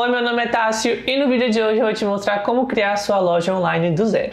Oi, meu nome é Tássio e no vídeo de hoje eu vou te mostrar como criar sua loja online do zero.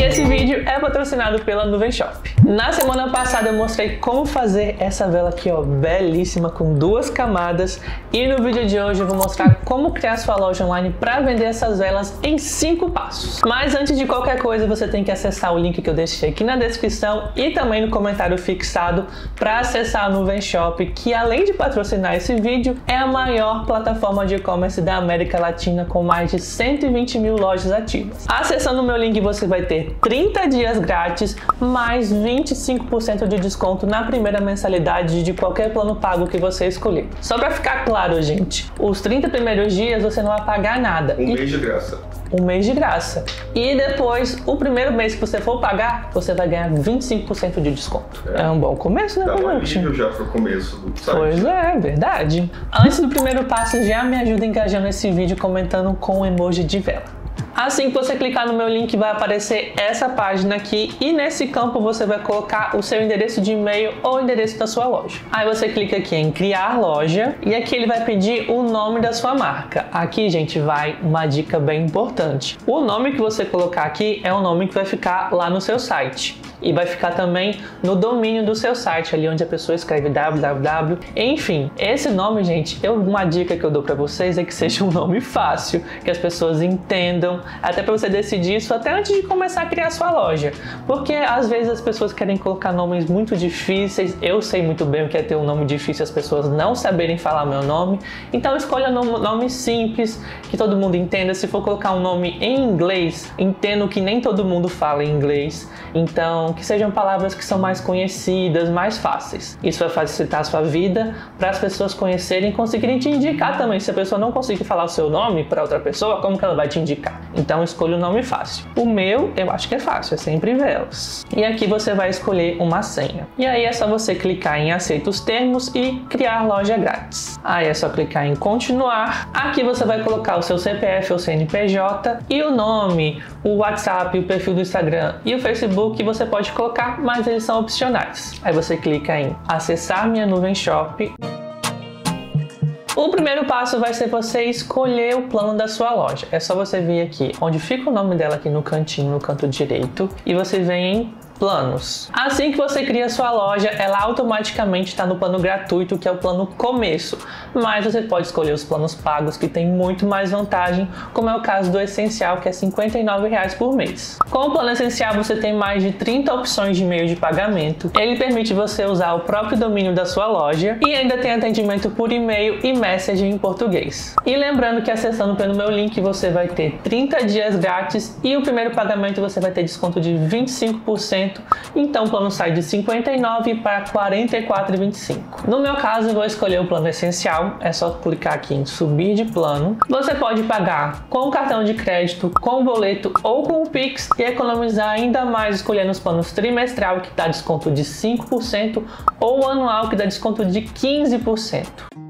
E esse vídeo é patrocinado pela Nuvem Shop. Na semana passada eu mostrei como fazer essa vela aqui, ó, belíssima, com duas camadas. E no vídeo de hoje eu vou mostrar como criar sua loja online para vender essas velas em cinco passos. Mas antes de qualquer coisa, você tem que acessar o link que eu deixei aqui na descrição e também no comentário fixado para acessar a Nuvem Shop, que além de patrocinar esse vídeo, é a maior plataforma de e-commerce da América Latina com mais de 120 mil lojas ativas. Acessando o meu link, você vai ter 30 dias grátis mais 20 25% de desconto na primeira mensalidade de qualquer plano pago que você escolher. Só para ficar claro, gente, os 30 primeiros dias você não vai pagar nada. Um e... mês de graça um mês de graça. E depois, o primeiro mês que você for pagar, você vai ganhar 25% de desconto. É. é. um bom começo, né, Dá um alívio já pro começo do site. Pois é, verdade. Antes do primeiro passo, já me ajuda engajando esse vídeo comentando com o emoji de vela. Assim que você clicar no meu link, vai aparecer essa página aqui e nesse campo você vai colocar o seu endereço de e-mail ou endereço da sua loja. Aí você clica aqui em criar loja e aqui ele vai pedir o nome da sua marca. Aqui, gente, vai uma dica bem importante. O nome que você colocar aqui é o nome que vai ficar lá no seu site e vai ficar também no domínio do seu site, ali onde a pessoa escreve www. Enfim, esse nome, gente, eu, uma dica que eu dou para vocês é que seja um nome fácil, que as pessoas entendam, até para você decidir isso até antes de começar a criar sua loja. Porque às vezes as pessoas querem colocar nomes muito difíceis, eu sei muito bem o que é ter um nome difícil, as pessoas não saberem falar meu nome, então escolha um nome simples, que todo mundo entenda. Se for colocar um nome em inglês, entendo que nem todo mundo fala inglês, então que sejam palavras que são mais conhecidas, mais fáceis. Isso vai facilitar a sua vida para as pessoas conhecerem e conseguirem te indicar também. Se a pessoa não conseguir falar o seu nome para outra pessoa, como que ela vai te indicar? Então escolha o um nome fácil. O meu, eu acho que é fácil, é sempre Velas. E aqui você vai escolher uma senha. E aí é só você clicar em aceita os termos e criar loja grátis. Aí é só clicar em continuar. Aqui você vai colocar o seu CPF ou CNPJ e o nome, o WhatsApp, o perfil do Instagram e o Facebook você pode colocar, mas eles são opcionais. Aí você clica em acessar minha nuvem shop. O primeiro passo vai ser você escolher o plano da sua loja. É só você vir aqui, onde fica o nome dela aqui no cantinho, no canto direito, e você vem em planos. Assim que você cria sua loja, ela automaticamente está no plano gratuito, que é o plano começo, mas você pode escolher os planos pagos que tem muito mais vantagem, como é o caso do essencial, que é R$ 59,00 por mês. Com o plano essencial, você tem mais de 30 opções de meio de pagamento. Ele permite você usar o próprio domínio da sua loja e ainda tem atendimento por e-mail e messaging em português. E lembrando que acessando pelo meu link, você vai ter 30 dias grátis e o primeiro pagamento você vai ter desconto de 25% então o plano sai de 59 para 44,25. No meu caso, vou escolher o plano essencial, é só clicar aqui em subir de plano. Você pode pagar com cartão de crédito, com boleto ou com o Pix e economizar ainda mais escolhendo os planos trimestral que dá desconto de 5% ou anual que dá desconto de 15%.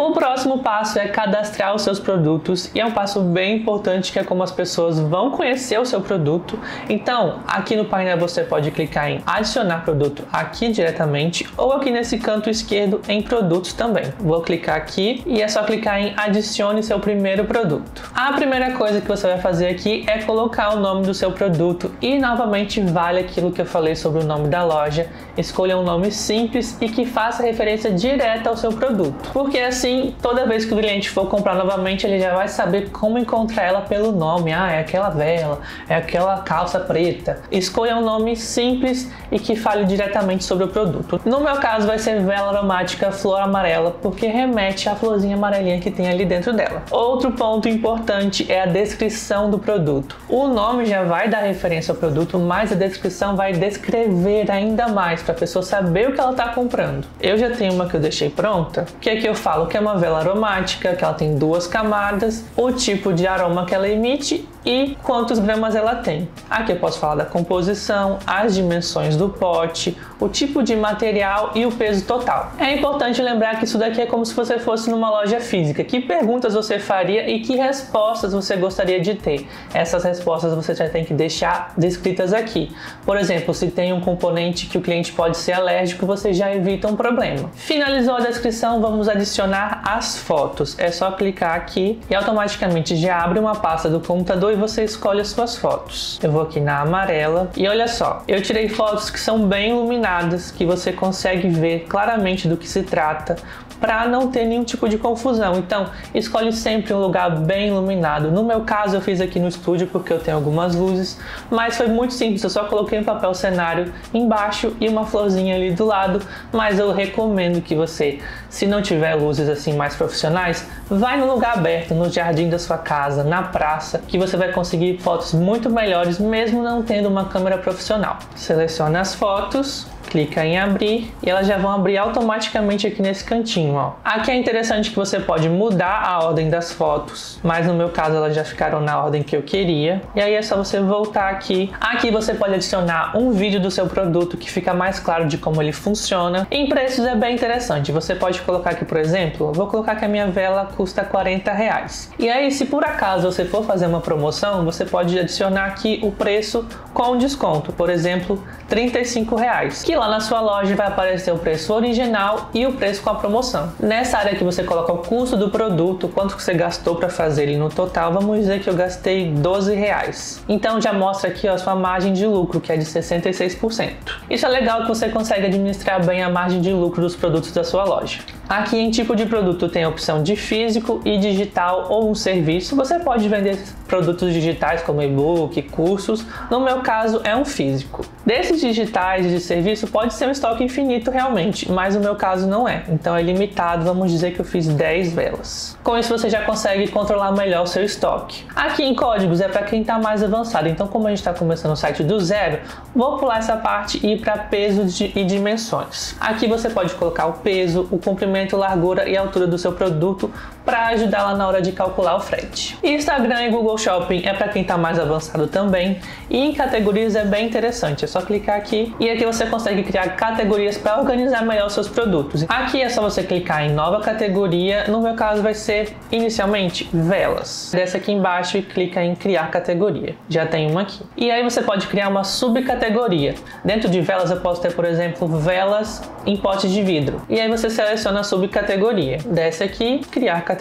O próximo passo é cadastrar os seus produtos e é um passo bem importante que é como as pessoas vão conhecer o seu produto. Então, aqui no painel você pode clicar em adicionar produto aqui diretamente ou aqui nesse canto esquerdo em produtos também. Vou clicar aqui e é só clicar em adicione seu primeiro produto. A primeira coisa que você vai fazer aqui é colocar o nome do seu produto e novamente vale aquilo que eu falei sobre o nome da loja. Escolha um nome simples e que faça referência direta ao seu produto, porque assim assim, toda vez que o cliente for comprar novamente, ele já vai saber como encontrar ela pelo nome. Ah, é aquela vela, é aquela calça preta. Escolha um nome simples e que fale diretamente sobre o produto. No meu caso, vai ser vela aromática flor amarela, porque remete à florzinha amarelinha que tem ali dentro dela. Outro ponto importante é a descrição do produto. O nome já vai dar referência ao produto, mas a descrição vai descrever ainda mais para a pessoa saber o que ela está comprando. Eu já tenho uma que eu deixei pronta, que aqui eu falo que é uma vela aromática, que ela tem duas camadas, o tipo de aroma que ela emite e quantos gramas ela tem. Aqui eu posso falar da composição, as dimensões do pote, o tipo de material e o peso total. É importante lembrar que isso daqui é como se você fosse numa loja física. Que perguntas você faria e que respostas você gostaria de ter? Essas respostas você já tem que deixar descritas aqui. Por exemplo, se tem um componente que o cliente pode ser alérgico, você já evita um problema. Finalizou a descrição, vamos adicionar as fotos. É só clicar aqui e automaticamente já abre uma pasta do computador você escolhe as suas fotos. Eu vou aqui na amarela e olha só, eu tirei fotos que são bem iluminadas, que você consegue ver claramente do que se trata, para não ter nenhum tipo de confusão. Então, escolhe sempre um lugar bem iluminado. No meu caso, eu fiz aqui no estúdio porque eu tenho algumas luzes, mas foi muito simples. Eu só coloquei um papel cenário embaixo e uma florzinha ali do lado. Mas eu recomendo que você, se não tiver luzes assim mais profissionais, vai no lugar aberto, no jardim da sua casa, na praça, que você vai conseguir fotos muito melhores, mesmo não tendo uma câmera profissional. Selecione as fotos clica em abrir e elas já vão abrir automaticamente aqui nesse cantinho, ó. Aqui é interessante que você pode mudar a ordem das fotos, mas no meu caso elas já ficaram na ordem que eu queria. E aí é só você voltar aqui. Aqui você pode adicionar um vídeo do seu produto que fica mais claro de como ele funciona. Em preços é bem interessante. Você pode colocar aqui, por exemplo, vou colocar que a minha vela custa 40 reais. E aí, se por acaso você for fazer uma promoção, você pode adicionar aqui o preço com desconto, por exemplo, 35 reais, que lá na sua loja vai aparecer o preço original e o preço com a promoção. Nessa área que você coloca o custo do produto, quanto que você gastou para fazer ele no total, vamos dizer que eu gastei 12 reais. Então já mostra aqui ó, a sua margem de lucro, que é de 66%. Isso é legal que você consegue administrar bem a margem de lucro dos produtos da sua loja. Aqui em tipo de produto tem a opção de físico e digital ou um serviço. Você pode vender produtos digitais como e-book, cursos. No meu caso é um físico. Desses digitais de serviço pode ser um estoque infinito realmente, mas no meu caso não é. Então é limitado, vamos dizer que eu fiz 10 velas. Com isso você já consegue controlar melhor o seu estoque. Aqui em códigos é para quem está mais avançado. Então como a gente está começando o site do zero, vou pular essa parte e ir para peso e dimensões. Aqui você pode colocar o peso, o comprimento largura e altura do seu produto para ajudar lá na hora de calcular o frete. Instagram e Google Shopping é para quem está mais avançado também e em categorias é bem interessante, é só clicar aqui e aqui você consegue criar categorias para organizar melhor os seus produtos. Aqui é só você clicar em nova categoria, no meu caso vai ser inicialmente velas. Desce aqui embaixo e clica em criar categoria. Já tem uma aqui. E aí você pode criar uma subcategoria. Dentro de velas eu posso ter, por exemplo, velas em pote de vidro. E aí você seleciona subcategoria. Desce aqui, criar categoria.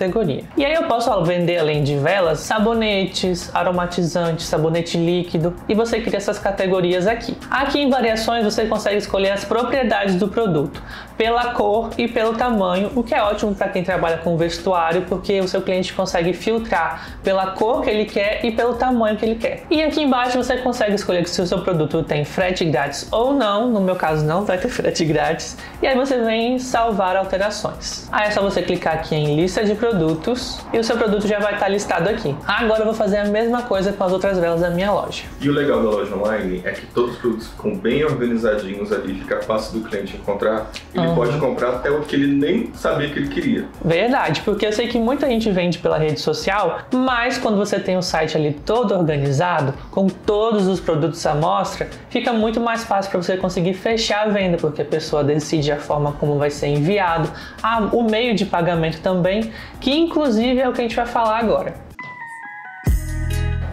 E aí eu posso vender, além de velas, sabonetes, aromatizantes, sabonete líquido, e você cria essas categorias aqui. Aqui em variações você consegue escolher as propriedades do produto, pela cor e pelo tamanho, o que é ótimo para quem trabalha com vestuário, porque o seu cliente consegue filtrar pela cor que ele quer e pelo tamanho que ele quer. E aqui embaixo você consegue escolher se o seu produto tem frete grátis ou não, no meu caso não vai ter frete grátis, e aí você vem salvar alterações. Aí é só você clicar aqui em lista de produtos e o seu produto já vai estar listado aqui. Agora eu vou fazer a mesma coisa com as outras velas da minha loja. E o legal da loja online é que todos os produtos ficam bem organizadinhos ali, fica fácil do cliente encontrar. Ele uhum. pode comprar até o que ele nem sabia que ele queria. Verdade, porque eu sei que muita gente vende pela rede social, mas quando você tem o site ali todo organizado, com todos os produtos à mostra, fica muito mais fácil para você conseguir fechar a venda, porque a pessoa decide a forma como vai ser enviado, o meio de pagamento também, que inclusive é o que a gente vai falar agora.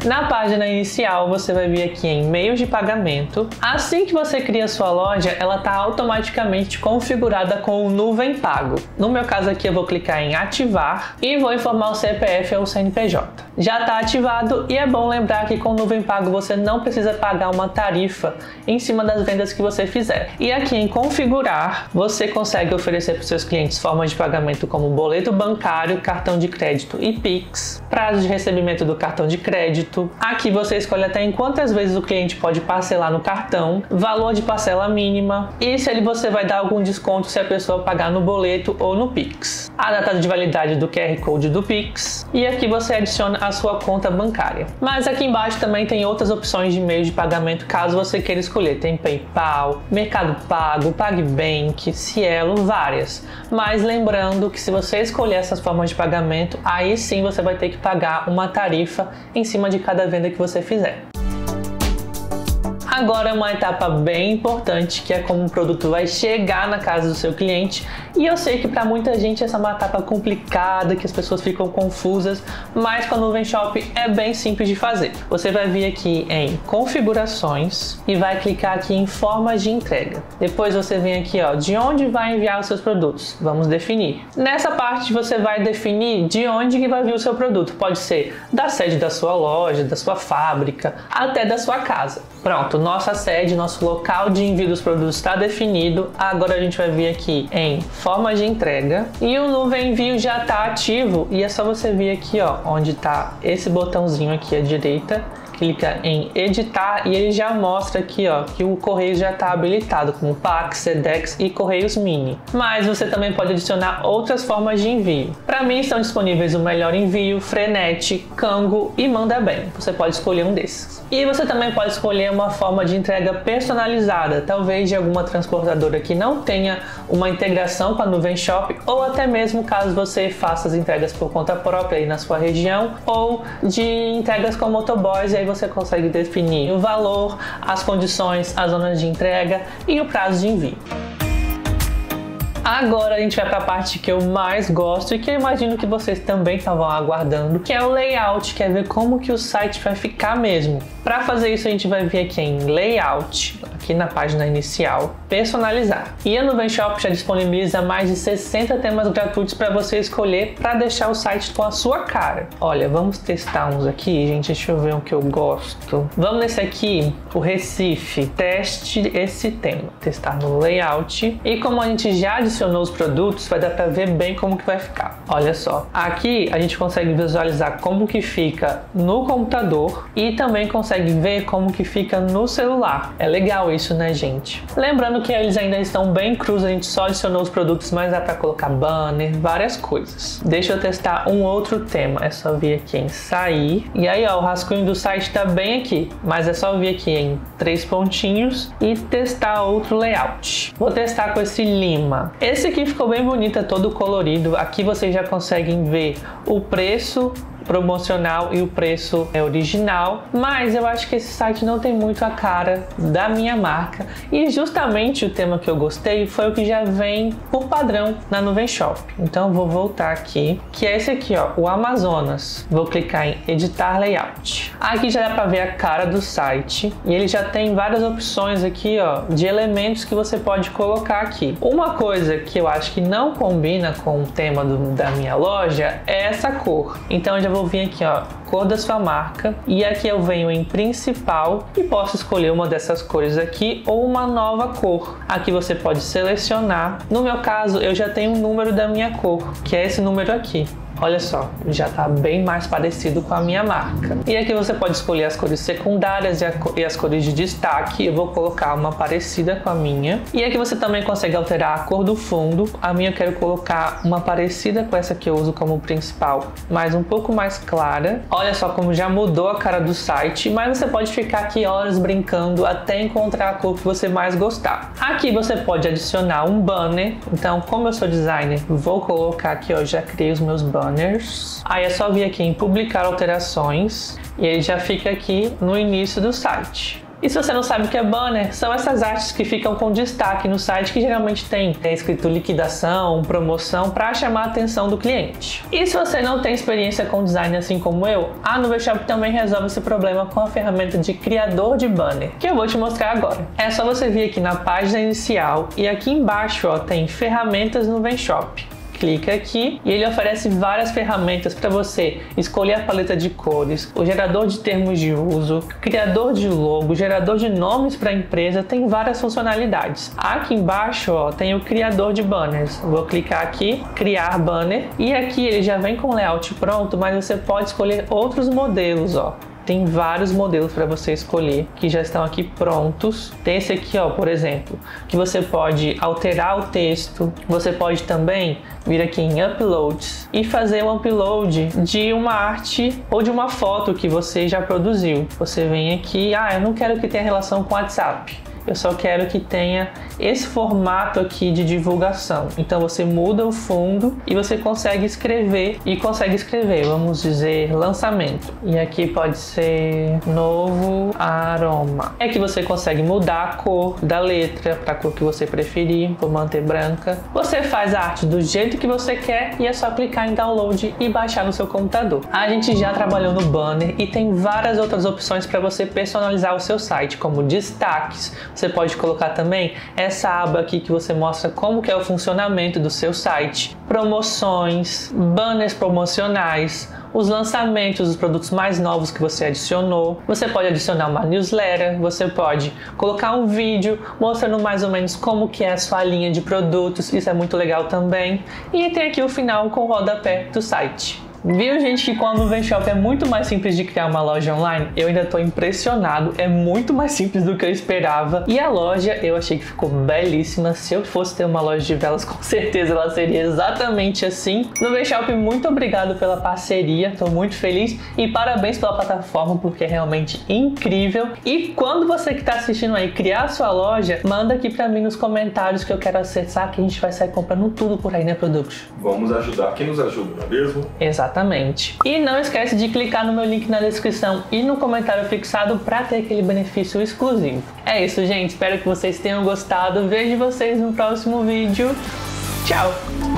Na página inicial, você vai vir aqui em meios de pagamento. Assim que você cria sua loja, ela está automaticamente configurada com o Nuvem Pago. No meu caso aqui, eu vou clicar em ativar e vou informar o CPF ou o CNPJ. Já está ativado e é bom lembrar que com o Nuvem Pago você não precisa pagar uma tarifa em cima das vendas que você fizer. E aqui em configurar, você consegue oferecer para os seus clientes formas de pagamento como boleto bancário, cartão de crédito e Pix, prazo de recebimento do cartão de crédito. Aqui você escolhe até em quantas vezes o cliente pode parcelar no cartão, valor de parcela mínima e se ele você vai dar algum desconto se a pessoa pagar no boleto ou no Pix. A data de validade do QR Code do Pix e aqui você adiciona a sua conta bancária. Mas aqui embaixo também tem outras opções de meio de pagamento caso você queira escolher. Tem PayPal, Mercado Pago, PagBank, Cielo, várias. Mas lembrando que se você escolher essas formas de pagamento, aí sim você vai ter que pagar uma tarifa em cima de cada venda que você fizer. Agora é uma etapa bem importante que é como o produto vai chegar na casa do seu cliente. E eu sei que para muita gente essa é uma etapa complicada, que as pessoas ficam confusas, mas com a Nuvem Shop é bem simples de fazer. Você vai vir aqui em configurações e vai clicar aqui em formas de entrega. Depois você vem aqui, ó, de onde vai enviar os seus produtos. Vamos definir. Nessa parte você vai definir de onde que vai vir o seu produto. Pode ser da sede da sua loja, da sua fábrica, até da sua casa. Pronto, nossa sede, nosso local de envio dos produtos está definido. Agora a gente vai vir aqui em forma de entrega. E o nuvem envio já está ativo. E é só você vir aqui, ó, onde está esse botãozinho aqui à direita clica em editar e ele já mostra aqui ó, que o correio já está habilitado como Pax, Sedex e Correios Mini. Mas você também pode adicionar outras formas de envio. Para mim estão disponíveis o Melhor Envio, Frenet, Cango e Manda Bem. Você pode escolher um desses. E você também pode escolher uma forma de entrega personalizada, talvez de alguma transportadora que não tenha uma integração com a Nuvem Shop ou até mesmo caso você faça as entregas por conta própria aí na sua região ou de entregas com motoboys aí você consegue definir o valor, as condições, as zonas de entrega e o prazo de envio. Agora a gente vai para a parte que eu mais gosto e que eu imagino que vocês também estavam aguardando, que é o layout, quer é ver como que o site vai ficar mesmo. Para fazer isso a gente vai vir aqui em layout, aqui na página inicial, personalizar. E a Nuvem Shop já disponibiliza mais de 60 temas gratuitos para você escolher para deixar o site com a sua cara. Olha, vamos testar uns aqui, gente, deixa eu ver o que eu gosto. Vamos nesse aqui, o Recife, teste esse tema, testar no layout. E como a gente já adicionou os produtos, vai dar para ver bem como que vai ficar. Olha só, aqui a gente consegue visualizar como que fica no computador e também consegue ver como que fica no celular. É legal isso, né, gente? Lembrando que eles ainda estão bem crus, a gente só adicionou os produtos, mas dá para colocar banner, várias coisas. Deixa eu testar um outro tema. É só vir aqui em sair. E aí, ó, o rascunho do site tá bem aqui, mas é só vir aqui em três pontinhos e testar outro layout. Vou testar com esse lima. Esse aqui ficou bem bonito, é todo colorido. Aqui vocês já conseguem ver o preço promocional e o preço é original, mas eu acho que esse site não tem muito a cara da minha marca e justamente o tema que eu gostei foi o que já vem por padrão na Nuvem Shop. Então vou voltar aqui, que é esse aqui, ó, o Amazonas. Vou clicar em editar layout. Aqui já dá para ver a cara do site e ele já tem várias opções aqui, ó, de elementos que você pode colocar aqui. Uma coisa que eu acho que não combina com o tema do, da minha loja é essa cor. Então já vou vir aqui, ó, cor da sua marca e aqui eu venho em principal e posso escolher uma dessas cores aqui ou uma nova cor. Aqui você pode selecionar. No meu caso, eu já tenho o um número da minha cor, que é esse número aqui. Olha só, já está bem mais parecido com a minha marca. E aqui você pode escolher as cores secundárias e as cores de destaque. Eu vou colocar uma parecida com a minha. E aqui você também consegue alterar a cor do fundo. A minha eu quero colocar uma parecida com essa que eu uso como principal, mas um pouco mais clara. Olha só como já mudou a cara do site, mas você pode ficar aqui horas brincando até encontrar a cor que você mais gostar. Aqui você pode adicionar um banner. Então, como eu sou designer, vou colocar aqui, ó, já criei os meus banners. Aí é só vir aqui em publicar alterações e ele já fica aqui no início do site. E se você não sabe o que é banner, são essas artes que ficam com destaque no site que geralmente tem é escrito liquidação, promoção para chamar a atenção do cliente. E se você não tem experiência com design assim como eu, a Nuveshop também resolve esse problema com a ferramenta de criador de banner, que eu vou te mostrar agora. É só você vir aqui na página inicial e aqui embaixo ó, tem ferramentas Nuveshop clica aqui e ele oferece várias ferramentas para você escolher a paleta de cores, o gerador de termos de uso, criador de logo, gerador de nomes para a empresa, tem várias funcionalidades. Aqui embaixo ó, tem o criador de banners. Vou clicar aqui, criar banner e aqui ele já vem com layout pronto, mas você pode escolher outros modelos, ó tem vários modelos para você escolher que já estão aqui prontos. Tem esse aqui, ó, por exemplo, que você pode alterar o texto. Você pode também vir aqui em Uploads e fazer um upload de uma arte ou de uma foto que você já produziu. Você vem aqui, ah, eu não quero que tenha relação com WhatsApp eu só quero que tenha esse formato aqui de divulgação. Então você muda o fundo e você consegue escrever e consegue escrever, vamos dizer, lançamento. E aqui pode ser novo aroma. É que você consegue mudar a cor da letra para a cor que você preferir, vou manter branca. Você faz a arte do jeito que você quer e é só clicar em download e baixar no seu computador. A gente já trabalhou no banner e tem várias outras opções para você personalizar o seu site, como destaques, você pode colocar também essa aba aqui que você mostra como que é o funcionamento do seu site, promoções, banners promocionais, os lançamentos dos produtos mais novos que você adicionou. Você pode adicionar uma newsletter, você pode colocar um vídeo mostrando mais ou menos como que é a sua linha de produtos, isso é muito legal também. E tem aqui o final com o rodapé do site. Viu, gente, que quando o Shop é muito mais simples de criar uma loja online? Eu ainda tô impressionado, é muito mais simples do que eu esperava. E a loja eu achei que ficou belíssima. Se eu fosse ter uma loja de velas, com certeza ela seria exatamente assim. No Shop, muito obrigado pela parceria, tô muito feliz e parabéns pela plataforma porque é realmente incrível. E quando você que tá assistindo aí criar a sua loja, manda aqui para mim nos comentários que eu quero acessar que a gente vai sair comprando tudo por aí, né, produtos? Vamos ajudar quem nos ajuda, não é mesmo? Exatamente. Exatamente. E não esquece de clicar no meu link na descrição e no comentário fixado para ter aquele benefício exclusivo. É isso, gente. Espero que vocês tenham gostado. Vejo vocês no próximo vídeo. Tchau!